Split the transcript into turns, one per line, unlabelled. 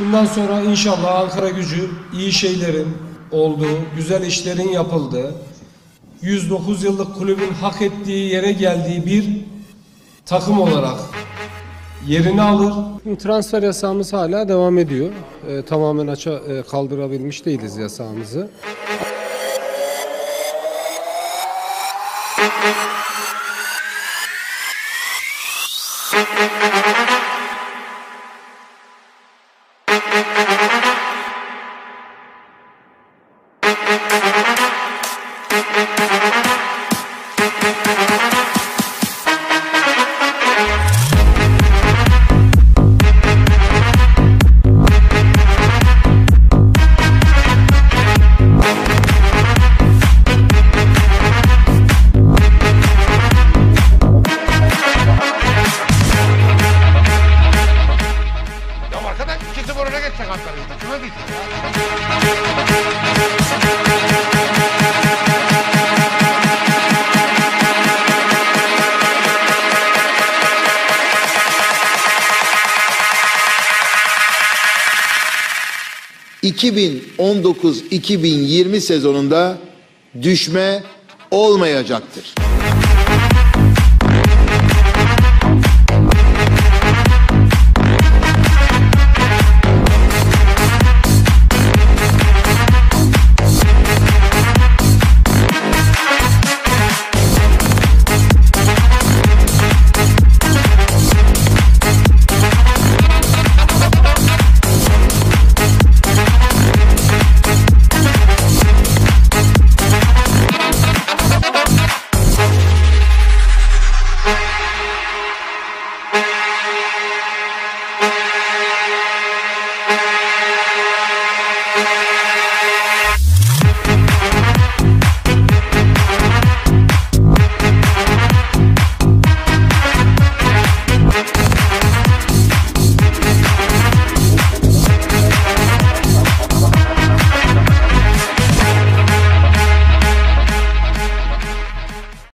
Bundan sonra inşallah Ankara gücü iyi şeylerin olduğu, güzel işlerin yapıldığı, 109 yıllık kulübün hak ettiği yere geldiği bir takım olarak yerini alır.
Transfer yasağımız hala devam ediyor. Ee, tamamen aça e, kaldırabilmiş değiliz yasağımızı.
Geçecek Ankara'ya. Kime ya?
...2019-2020 sezonunda düşme olmayacaktır.